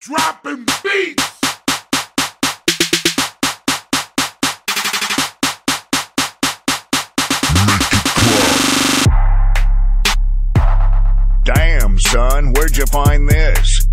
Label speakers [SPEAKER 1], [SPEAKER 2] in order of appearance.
[SPEAKER 1] dropping beats.
[SPEAKER 2] Damn, son, where'd you find this?